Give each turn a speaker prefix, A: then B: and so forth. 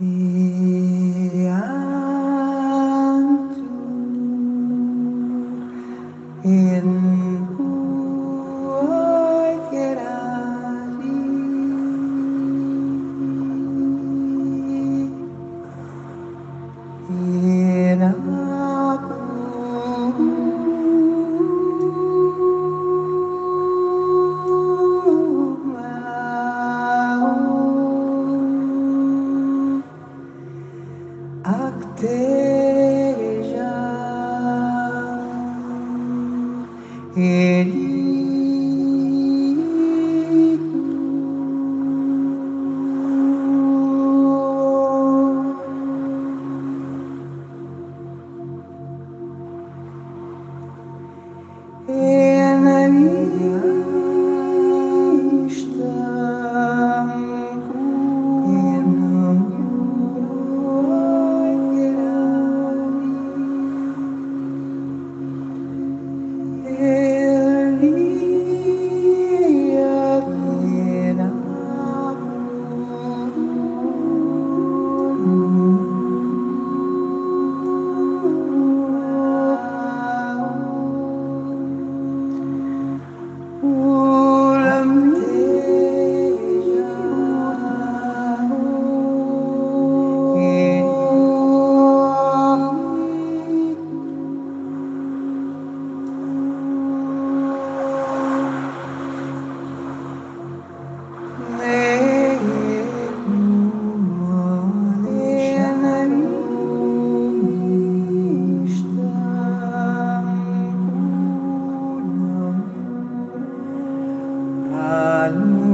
A: Mm. Thank. luz.